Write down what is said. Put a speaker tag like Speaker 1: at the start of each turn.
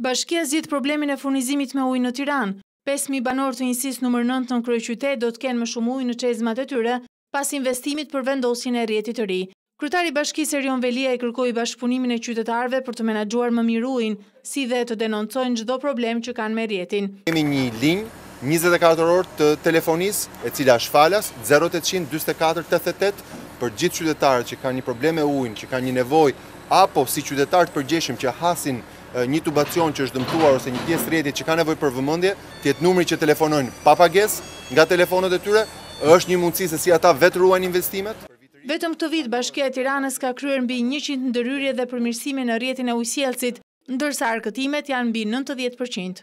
Speaker 1: Bashkia zgjidh problemin e furnizimit me ujë në Tiranë, pesë mijë banorë të njësisë numër nëntë në kryeqytet do të kenë më shumë ujë në çezmat e tyre pas investimit për vendosjen e rrjetit të ri. Kryetari i bashkisë Erion Veliaj kërkoi bashkëpunimin e qytetarëve për të menaxhuar më mirë ujin, si dhe të denoncojnë çdo problem që kanë me rrjetin.
Speaker 2: Kemi një linjë njëzet e katër orë të telefonisë, e cila është falas, zero tetëqind njëzet e katër tetëdhjetë e tetë, për gjithë qytetarët që kanë një problem me ujin, që kanë një nevojë apo si qytetarë të përgjegjshëm që hasin një tubacion që është dëmtuar ose një pjesë rrjetit që ka nevojë për vëmendje, të jetë numri që telefonojnë pa pagesë nga telefonët e tyre, është një mundësi se si ata vetë ruajnë investimet.
Speaker 1: Vetëm këtë vit Bashkia e Tiranës ka kryer mbi njëqind ndërhyrje dhe përmirësime në rrjetin e ujësjellësit, ndërsa arkëtimet janë mbi nëntëdhjetë për qind.